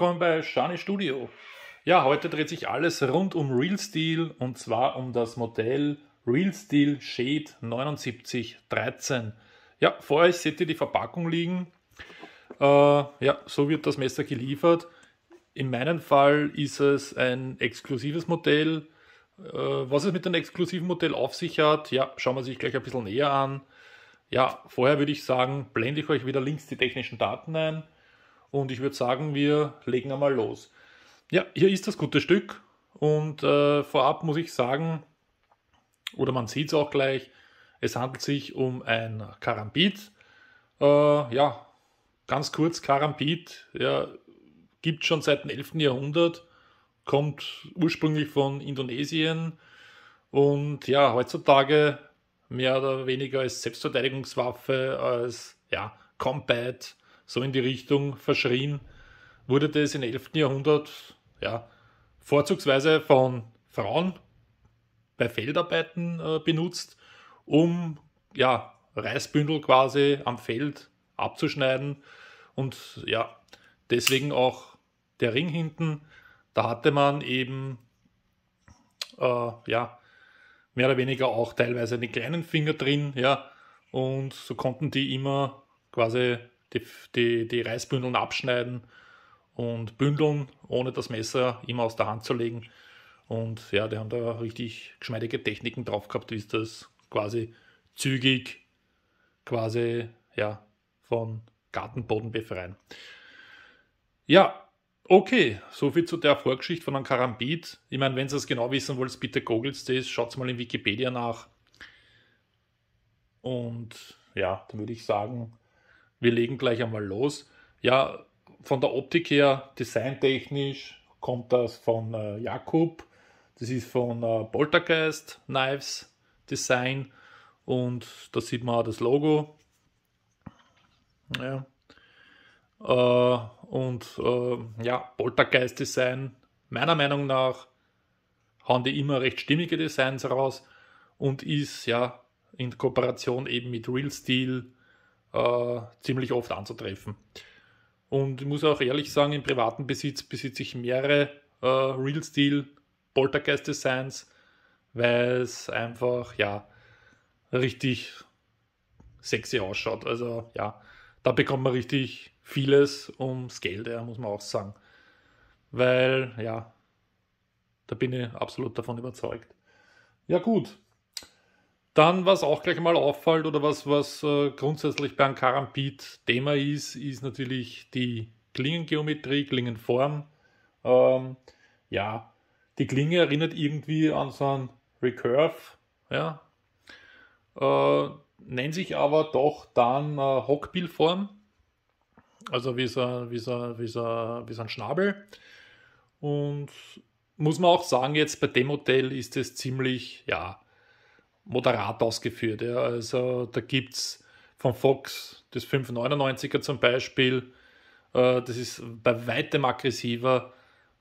Willkommen bei Shani Studio. Ja, heute dreht sich alles rund um Real Steel und zwar um das Modell Real Steel Shade 7913. Ja, vor euch seht ihr die Verpackung liegen. Äh, ja, so wird das Messer geliefert. In meinem Fall ist es ein exklusives Modell. Äh, was es mit dem exklusiven Modell auf sich hat, ja, schauen wir sich gleich ein bisschen näher an. Ja, vorher würde ich sagen, blende ich euch wieder links die technischen Daten ein. Und ich würde sagen, wir legen einmal los. Ja, hier ist das gute Stück. Und äh, vorab muss ich sagen, oder man sieht es auch gleich, es handelt sich um ein Karambit. Äh, ja, ganz kurz, Karambit ja, gibt schon seit dem 11. Jahrhundert, kommt ursprünglich von Indonesien und ja, heutzutage mehr oder weniger als Selbstverteidigungswaffe, als ja, Combat so in die Richtung verschrien, wurde das im 11. Jahrhundert ja, vorzugsweise von Frauen bei Feldarbeiten äh, benutzt, um ja, Reisbündel quasi am Feld abzuschneiden. Und ja, deswegen auch der Ring hinten, da hatte man eben äh, ja, mehr oder weniger auch teilweise einen kleinen Finger drin, ja, und so konnten die immer quasi die, die, die Reisbündeln abschneiden und bündeln, ohne das Messer immer aus der Hand zu legen. Und ja, die haben da richtig geschmeidige Techniken drauf gehabt, wie es das quasi zügig quasi ja, von Gartenboden befreien. Ja, okay, soviel zu der Vorgeschichte von einem Karambit. Ich meine, wenn ihr es genau wissen wollt, bitte googelt das, schaut mal in Wikipedia nach. Und ja, dann würde ich sagen, wir legen gleich einmal los. Ja, von der Optik her, designtechnisch, kommt das von äh, Jakub. Das ist von äh, Poltergeist Knives Design. Und da sieht man auch das Logo. Ja. Äh, und äh, ja, Poltergeist Design, meiner Meinung nach, hauen die immer recht stimmige Designs raus und ist ja in Kooperation eben mit Real Steel äh, ziemlich oft anzutreffen. Und ich muss auch ehrlich sagen, im privaten Besitz besitze ich mehrere äh, Real Steel Poltergeist Designs, weil es einfach ja richtig sexy ausschaut. Also ja, da bekommt man richtig vieles ums Geld, ja, muss man auch sagen. Weil ja, da bin ich absolut davon überzeugt. Ja gut, dann, was auch gleich mal auffällt oder was, was äh, grundsätzlich bei einem Karambit Thema ist, ist natürlich die Klingengeometrie, Klingenform. Ähm, ja, die Klinge erinnert irgendwie an so ein Recurve, ja. Äh, nennt sich aber doch dann äh, Hockbillform, also wie so, wie, so, wie, so, wie so ein Schnabel. Und muss man auch sagen, jetzt bei dem Modell ist es ziemlich, ja, moderat ausgeführt. Ja. Also da gibt es von Fox das 599er zum Beispiel. Äh, das ist bei weitem aggressiver,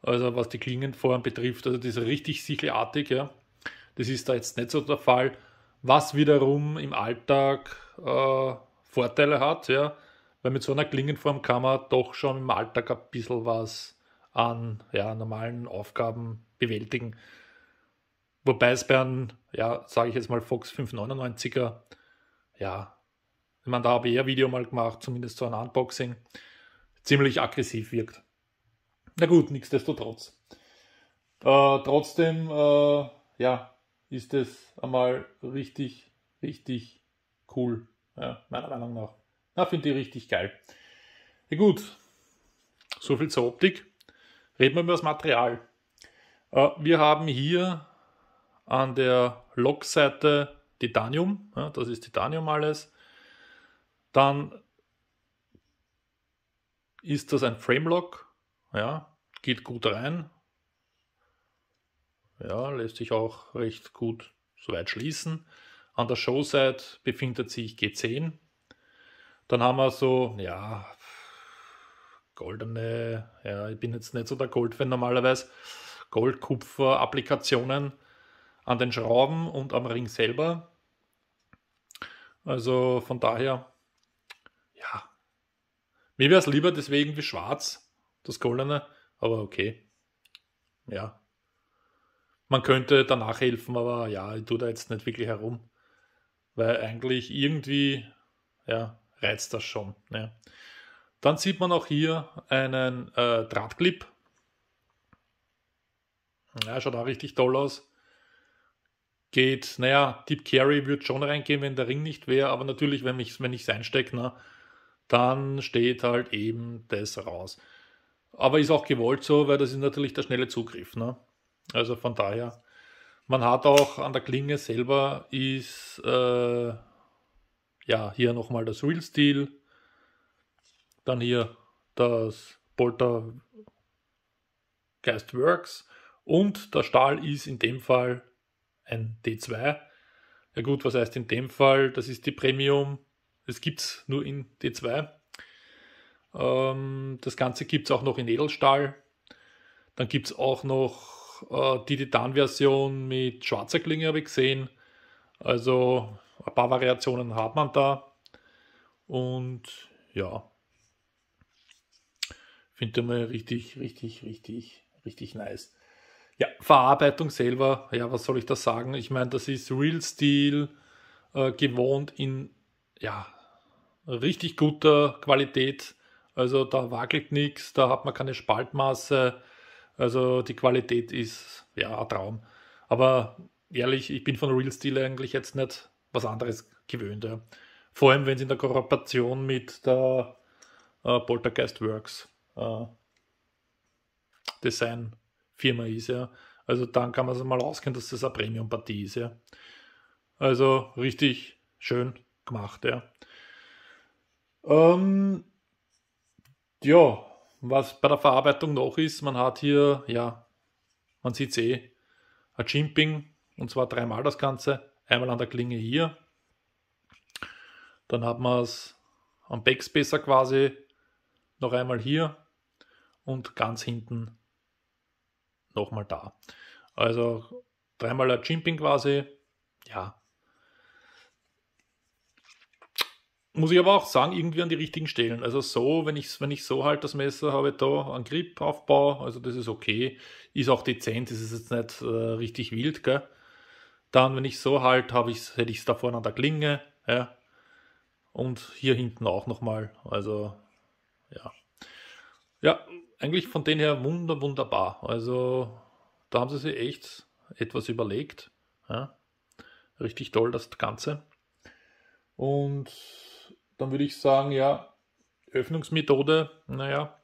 also was die Klingenform betrifft. Also das ist richtig sichelartig. Ja. Das ist da jetzt nicht so der Fall. Was wiederum im Alltag äh, Vorteile hat, ja, weil mit so einer Klingenform kann man doch schon im Alltag ein bisschen was an ja, normalen Aufgaben bewältigen. Wobei es bei einem, ja, sage ich jetzt mal, Fox 599er, ja, wenn man da habe ich eher Video mal gemacht, zumindest so ein Unboxing, ziemlich aggressiv wirkt. Na gut, nichtsdestotrotz. Äh, trotzdem, äh, ja, ist es einmal richtig, richtig cool, ja, meiner Meinung nach. Na, finde ich richtig geil. Ja, gut, so viel zur Optik. Reden wir über das Material. Äh, wir haben hier an der Lokseite Titanium, ja, das ist Titanium alles. Dann ist das ein Framelock, ja, geht gut rein. Ja, lässt sich auch recht gut soweit schließen. An der Showseite befindet sich G10. Dann haben wir so, ja, goldene, ja, ich bin jetzt nicht so der Goldfan normalerweise, Gold-Kupfer-Applikationen an den Schrauben und am Ring selber. Also von daher, ja, mir wäre es lieber deswegen wie schwarz, das Goldene, aber okay. Ja. Man könnte danach helfen, aber ja, ich tue da jetzt nicht wirklich herum. Weil eigentlich irgendwie, ja, reizt das schon. Ja. Dann sieht man auch hier einen äh, Drahtclip. Ja, schaut auch richtig toll aus. Geht, naja, Deep Carry wird schon reingehen, wenn der Ring nicht wäre, aber natürlich, wenn ich es wenn einstecke, ne, dann steht halt eben das raus. Aber ist auch gewollt so, weil das ist natürlich der schnelle Zugriff. Ne? Also von daher, man hat auch an der Klinge selber ist äh, ja hier nochmal das Real Steel, dann hier das Bolter Geist Works und der Stahl ist in dem Fall ein D2. Ja gut, was heißt in dem Fall? Das ist die Premium. Das gibt es nur in D2. Ähm, das Ganze gibt es auch noch in Edelstahl. Dann gibt es auch noch äh, die Titan-Version mit schwarzer Klinge, habe ich gesehen. Also ein paar Variationen hat man da. Und ja, finde ich mal richtig, richtig, richtig, richtig nice. Ja, Verarbeitung selber, ja, was soll ich da sagen? Ich meine, das ist Real Steel äh, gewohnt in ja, richtig guter Qualität. Also da wackelt nichts, da hat man keine Spaltmaße. Also die Qualität ist ja ein Traum. Aber ehrlich, ich bin von Real Steel eigentlich jetzt nicht was anderes gewöhnt. Ja. Vor allem, wenn es in der Kooperation mit der äh, Poltergeist Works äh, Designfirma ist. Ja. Also dann kann man es mal auskennen, dass das eine Premium-Partie ist. Ja. Also richtig schön gemacht. Ja. Ähm, ja, was bei der Verarbeitung noch ist, man hat hier, ja, man sieht eh, ein Chimping und zwar dreimal das Ganze. Einmal an der Klinge hier, dann hat man es am Backspacer quasi noch einmal hier und ganz hinten nochmal da. Also dreimal ein Chimping quasi, ja, muss ich aber auch sagen, irgendwie an die richtigen Stellen. Also so, wenn ich, wenn ich so halt das Messer habe, da einen Grip-Aufbau, also das ist okay, ist auch dezent, ist jetzt nicht äh, richtig wild, gell? Dann, wenn ich so halt, habe ich, hätte ich es da vorne an der Klinge, ja. Und hier hinten auch nochmal, also ja. Ja, eigentlich von denen her wunder, wunderbar. Also da haben sie sich echt etwas überlegt. Ja. Richtig toll, das Ganze. Und dann würde ich sagen, ja, Öffnungsmethode, naja.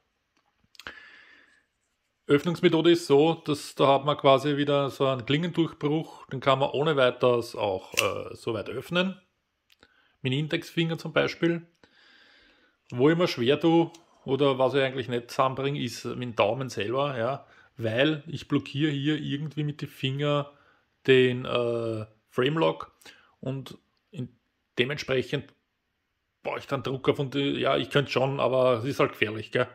Öffnungsmethode ist so, dass da hat man quasi wieder so einen Klingendurchbruch, den kann man ohne weiteres auch äh, so weit öffnen. Mit Indexfinger zum Beispiel. Wo ich mir schwer tue, oder was ich eigentlich nicht zusammenbringe, ist mit dem Daumen selber, ja, weil ich blockiere hier irgendwie mit den Finger den äh, Framelock und dementsprechend brauche ich dann Druck auf und ja, ich könnte schon, aber es ist halt gefährlich, gell?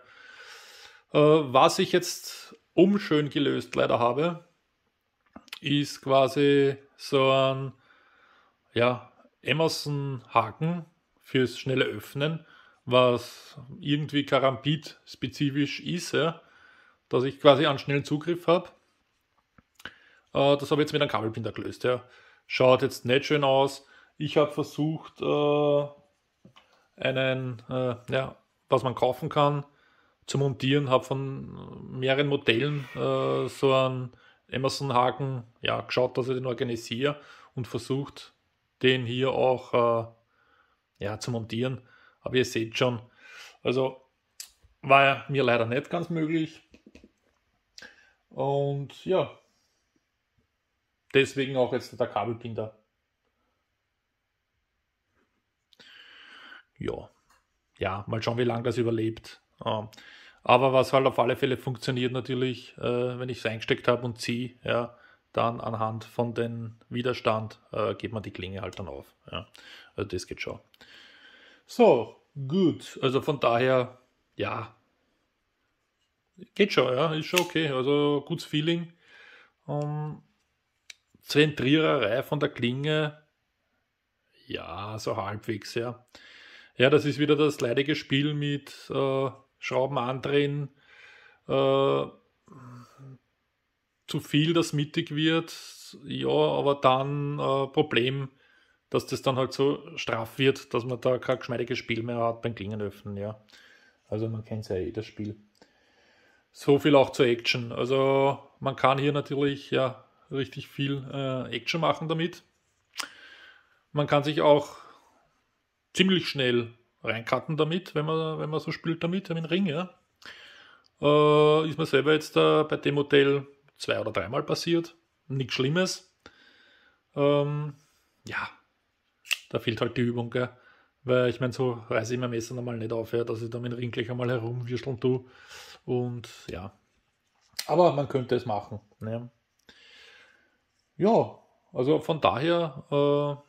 Äh, was ich jetzt unschön gelöst leider habe, ist quasi so ein ja, Emerson-Haken fürs schnelle Öffnen, was irgendwie Karambit-spezifisch ist, ja, dass ich quasi einen schnellen Zugriff habe. Äh, das habe ich jetzt mit einem Kabelbinder gelöst. Ja. Schaut jetzt nicht schön aus. Ich habe versucht, äh, einen, äh, ja, was man kaufen kann, zu montieren. Habe von mehreren Modellen äh, so einen Amazon-Haken ja, geschaut, dass ich den organisiere und versucht, den hier auch äh, ja, zu montieren. Aber ihr seht schon, also war mir leider nicht ganz möglich. Und ja, deswegen auch jetzt der Kabelbinder. ja, ja, mal schauen, wie lange das überlebt. aber was halt auf alle Fälle funktioniert natürlich, äh, wenn ich es eingesteckt habe und ziehe, ja, dann anhand von dem Widerstand äh, geht man die Klinge halt dann auf. Ja. Also das geht schon. So, gut. Also von daher, ja, geht schon, ja, ist schon okay. Also gutes Feeling. Um, Zentriererei von der Klinge, ja, so halbwegs, ja. Ja, das ist wieder das leidige Spiel mit äh, Schrauben andrehen, äh, zu viel, das mittig wird, ja, aber dann äh, Problem, dass das dann halt so straff wird, dass man da kein geschmeidiges Spiel mehr hat beim Klingenöffnen, ja. Also man kennt ja eh das Spiel. So viel auch zur Action. Also man kann hier natürlich ja richtig viel äh, Action machen damit. Man kann sich auch ziemlich schnell reinkarten damit, wenn man, wenn man so spielt damit, mit dem Ring, ja. Äh, ist mir selber jetzt äh, bei dem Modell zwei oder dreimal passiert. Nichts Schlimmes. Ähm, ja, da fehlt halt die Übung, gell? Weil ich meine, so reiße ich mein Messer normal nicht auf, ja, dass ich da mit dem Ring gleich einmal herumwürscheln tue. Und ja. Aber man könnte es machen. Ne? Ja, also von daher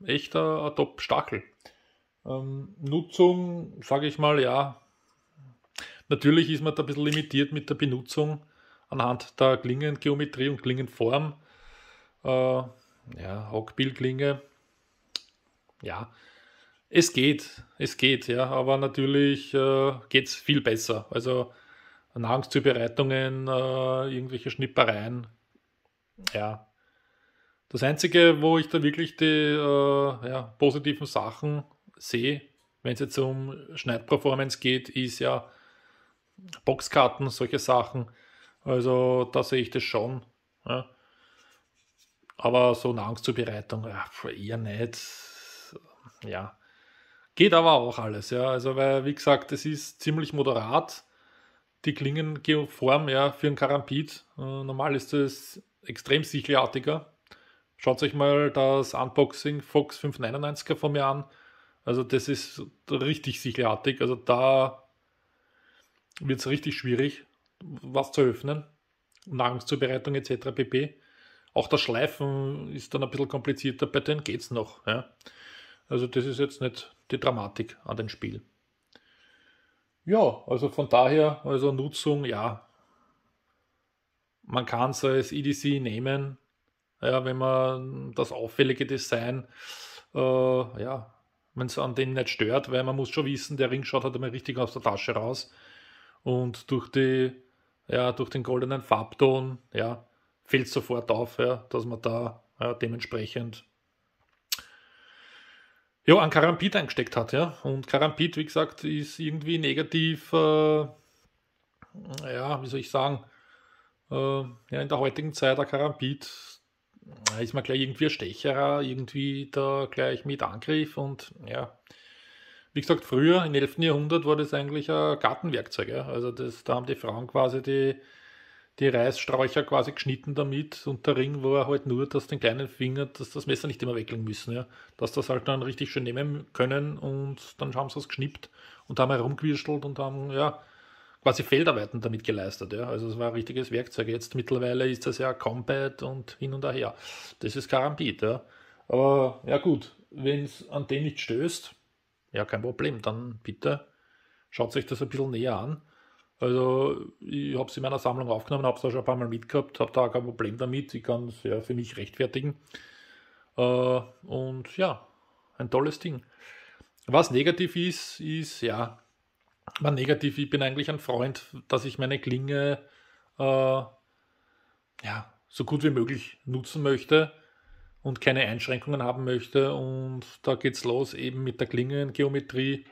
äh, echt ein Top-Stachel. Ähm, Nutzung, sage ich mal, ja. Natürlich ist man da ein bisschen limitiert mit der Benutzung anhand der Klingengeometrie und Klingenform. Äh, ja, Hockbillklinge. Ja, es geht, es geht, ja, aber natürlich äh, geht es viel besser. Also Nahrungszubereitungen, äh, irgendwelche Schnippereien. Ja. Das Einzige, wo ich da wirklich die äh, ja, positiven Sachen sehe, wenn es jetzt um Schneidperformance geht, ist ja Boxkarten, solche Sachen. Also da sehe ich das schon. Ja. Aber so Nahrungszubereitung, ja, eher nicht. Ja. Geht aber auch alles, ja. Also, weil, wie gesagt, es ist ziemlich moderat die Klingenform ja, für ein Karambit. Äh, normal ist es extrem sichlartiger. Schaut euch mal das Unboxing Fox 599er von mir an. Also das ist richtig sichlartig. Also da wird es richtig schwierig, was zu öffnen. Nahrungszubereitung etc. pp. Auch das Schleifen ist dann ein bisschen komplizierter, bei denen geht es noch. Ja. Also das ist jetzt nicht die Dramatik an dem Spiel. Ja, also von daher, also Nutzung, ja, man kann es als EDC nehmen, ja, wenn man das auffällige Design, äh, ja, wenn es an denen nicht stört, weil man muss schon wissen, der Ring schaut halt immer richtig aus der Tasche raus und durch die, ja, durch den goldenen Farbton, ja, fällt sofort auf, ja, dass man da ja, dementsprechend ja, an Karampit eingesteckt hat, ja. Und Karampit, wie gesagt, ist irgendwie negativ, äh, ja, wie soll ich sagen, äh, ja, in der heutigen Zeit der Karampit ist man gleich irgendwie ein Stecherer, irgendwie da gleich mit Angriff und ja. Wie gesagt, früher, im 11. Jahrhundert, war das eigentlich ein Gartenwerkzeug. Ja? Also das, da haben die Frauen quasi die, die Reissträucher quasi geschnitten damit und der Ring war halt nur, dass den kleinen Finger, dass das Messer nicht immer wechseln müssen, ja. Dass das halt dann richtig schön nehmen können und dann haben sie es geschnippt und haben herumgewirstelt und haben, ja, quasi Feldarbeiten damit geleistet, ja. Also es war ein richtiges Werkzeug. Jetzt mittlerweile ist das ja Combat und hin und her. Das ist Karambit, ja. Aber ja gut, wenn es an den nicht stößt, ja, kein Problem, dann bitte schaut sich das ein bisschen näher an also ich habe es in meiner Sammlung aufgenommen, habe es da schon ein paar Mal mitgehabt, habe da kein Problem damit. Ich kann es ja für mich rechtfertigen. Äh, und ja, ein tolles Ding. Was negativ ist, ist ja, war negativ, ich bin eigentlich ein Freund, dass ich meine Klinge äh, ja, so gut wie möglich nutzen möchte und keine Einschränkungen haben möchte. Und da geht es los eben mit der Klingengeometrie.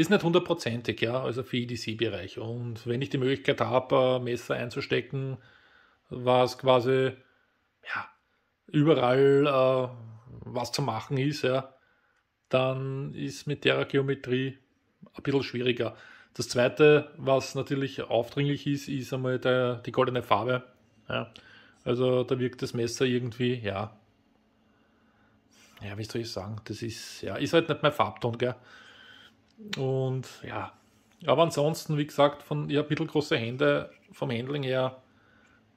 Ist nicht hundertprozentig, ja, also für EDC-Bereich. Und wenn ich die Möglichkeit habe, Messer einzustecken, was quasi, ja, überall äh, was zu machen ist, ja, dann ist mit der Geometrie ein bisschen schwieriger. Das zweite, was natürlich aufdringlich ist, ist einmal der, die goldene Farbe. Ja. Also da wirkt das Messer irgendwie, ja, ja, wie soll ich sagen, das ist, ja, ist halt nicht mein Farbton, gell. Und ja, aber ansonsten, wie gesagt, von, ich habe mittelgroße Hände vom Handling her,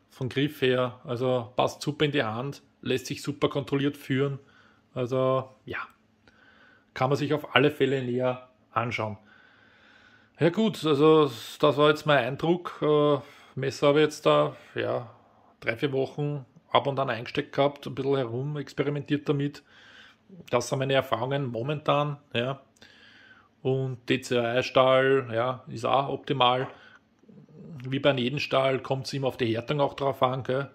vom Griff her, also passt super in die Hand, lässt sich super kontrolliert führen. Also ja, kann man sich auf alle Fälle näher anschauen. Ja gut, also das war jetzt mein Eindruck. Äh, Messer habe ich jetzt da, ja, drei, vier Wochen ab und an eingesteckt gehabt, ein bisschen herum experimentiert damit. Das sind meine Erfahrungen momentan, ja. Und DCI-Stahl ja, ist auch optimal. wie bei jedem Stahl kommt es immer auf die Härtung auch drauf an. Gell?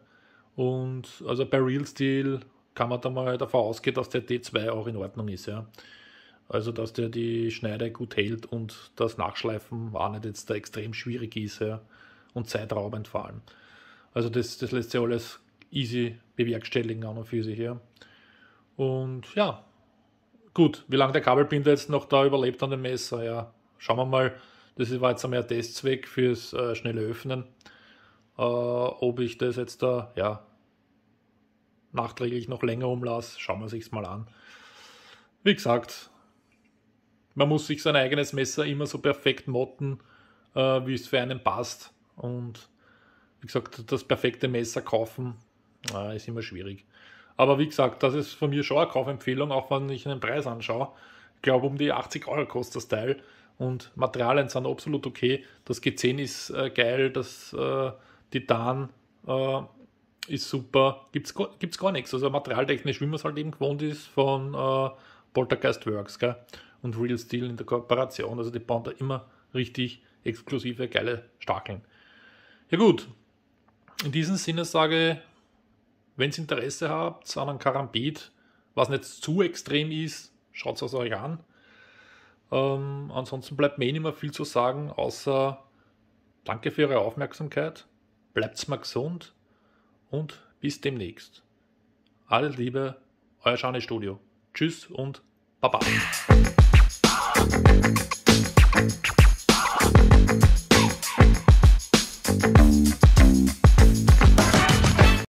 Und also bei Real Steel kann man da mal davon ausgehen, dass der D2 auch in Ordnung ist. Ja? Also dass der die Schneide gut hält und das Nachschleifen auch nicht jetzt da extrem schwierig ist ja? und zeitraubend vor allem. Also das, das lässt sich alles easy bewerkstelligen an und für sich. Ja? Und ja, gut, wie lange der Kabelbinder jetzt noch da überlebt an dem Messer, ja, schauen wir mal. Das war jetzt einmal ein Testzweck fürs äh, schnelle Öffnen. Äh, ob ich das jetzt da, ja, nachträglich noch länger umlasse, schauen wir sich's mal an. Wie gesagt, man muss sich sein eigenes Messer immer so perfekt motten, äh, wie es für einen passt. Und wie gesagt, das perfekte Messer kaufen äh, ist immer schwierig. Aber wie gesagt, das ist von mir schon eine Kaufempfehlung, auch wenn ich den Preis anschaue. Ich glaube, um die 80 Euro kostet das Teil und Materialien sind absolut okay. Das G10 ist äh, geil, das äh, Titan äh, ist super. Gibt es gar nichts. Also materialtechnisch, wie man es halt eben gewohnt ist von äh, Poltergeist Works gell? und Real Steel in der Kooperation. Also die bauen da immer richtig exklusive, geile Stacheln. Ja gut, in diesem Sinne sage ich, wenn ihr Interesse habt an einem Karambit, was nicht zu extrem ist, schaut es euch an. Ähm, ansonsten bleibt mir eh nicht mehr viel zu sagen, außer danke für eure Aufmerksamkeit, bleibt mal gesund und bis demnächst. Alles Liebe, euer Schane Studio. Tschüss und Baba.